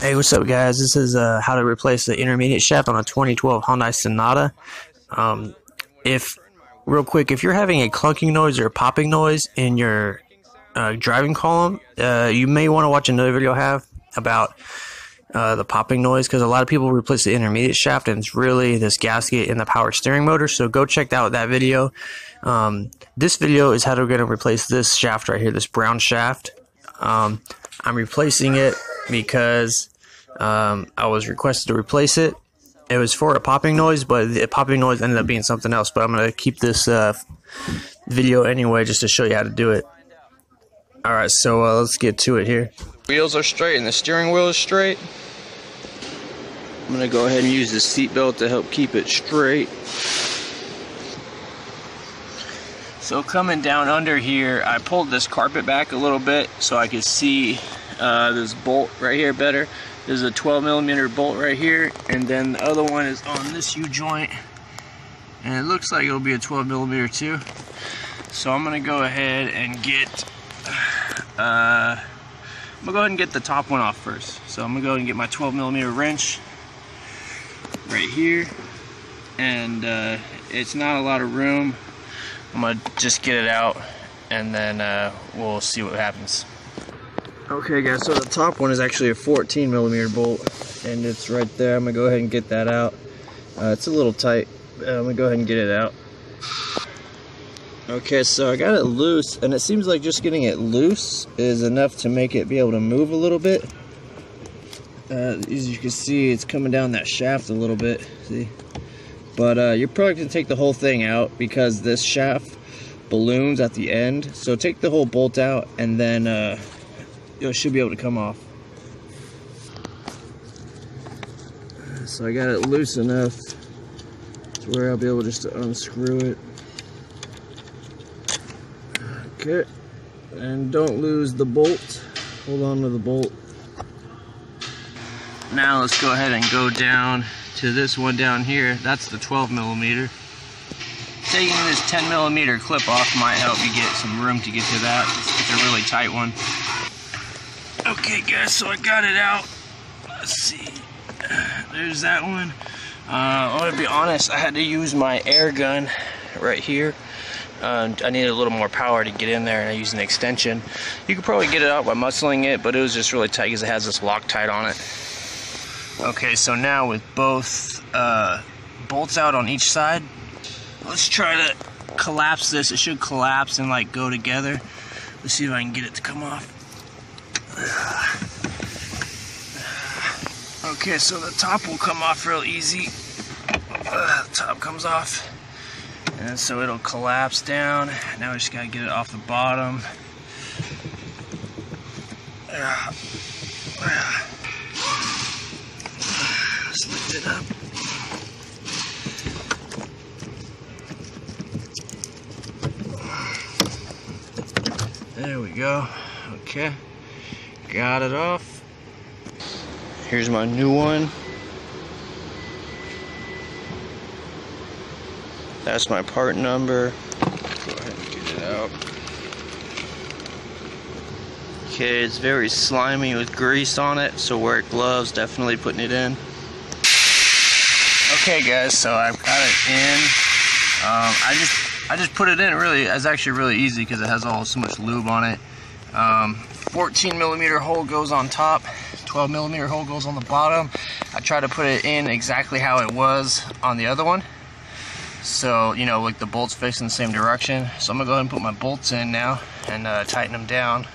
Hey, what's up, guys? This is uh, how to replace the intermediate shaft on a 2012 Hyundai Sonata. Um, if, real quick, if you're having a clunking noise or a popping noise in your uh, driving column, uh, you may want to watch another video I have about uh, the popping noise because a lot of people replace the intermediate shaft and it's really this gasket in the power steering motor. So go check out that video. Um, this video is how we're going to replace this shaft right here, this brown shaft. Um, I'm replacing it because um, I was requested to replace it. It was for a popping noise, but the popping noise ended up being something else. But I'm going to keep this uh, video anyway just to show you how to do it. Alright, so uh, let's get to it here. Wheels are straight and the steering wheel is straight. I'm going to go ahead and use the seat belt to help keep it straight. So coming down under here, I pulled this carpet back a little bit so I could see uh, this bolt right here better. There's a 12 millimeter bolt right here, and then the other one is on this U joint, and it looks like it'll be a 12 millimeter too. So I'm gonna go ahead and get, uh, I'm gonna go ahead and get the top one off first. So I'm gonna go ahead and get my 12 millimeter wrench right here, and uh, it's not a lot of room. I'm gonna just get it out and then uh, we'll see what happens. Okay guys, so the top one is actually a 14 millimeter bolt and it's right there. I'm gonna go ahead and get that out. Uh, it's a little tight. Uh, I'm gonna go ahead and get it out. Okay, so I got it loose and it seems like just getting it loose is enough to make it be able to move a little bit. Uh, as you can see, it's coming down that shaft a little bit. See? But uh, you're probably to take the whole thing out because this shaft balloons at the end. So take the whole bolt out and then uh, it should be able to come off. So I got it loose enough to where I'll be able just to unscrew it. Okay, and don't lose the bolt. Hold on to the bolt. Now let's go ahead and go down to this one down here. That's the 12 millimeter. Taking this 10 millimeter clip off might help you get some room to get to that. It's a really tight one. Okay guys, so I got it out. Let's see. There's that one. Uh, I want to be honest, I had to use my air gun right here. Uh, I needed a little more power to get in there and I used an extension. You could probably get it out by muscling it, but it was just really tight because it has this Loctite on it. Okay, so now with both uh, bolts out on each side, let's try to collapse this. It should collapse and like go together. Let's see if I can get it to come off. Okay, so the top will come off real easy. Uh, top comes off. And so it'll collapse down. Now we just gotta get it off the bottom. Uh, uh. Just lift it up. There we go. Okay. Got it off. Here's my new one. That's my part number. Go ahead and get it out. Okay, it's very slimy with grease on it, so wear gloves, definitely putting it in. Okay guys, so I've got it in. Um, I just I just put it in really, it's actually really easy because it has all so much lube on it. Um, 14 millimeter hole goes on top, 12 millimeter hole goes on the bottom. I try to put it in exactly how it was on the other one. So, you know, like the bolts facing the same direction. So I'm gonna go ahead and put my bolts in now and uh, tighten them down.